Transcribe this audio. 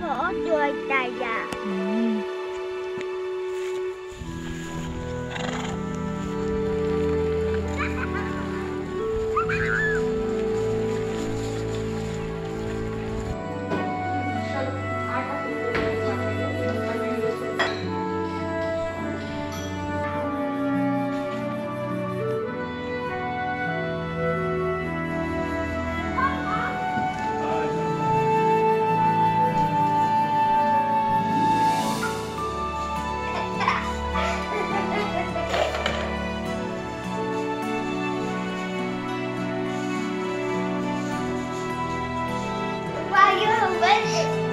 Có đuôi tài Yes.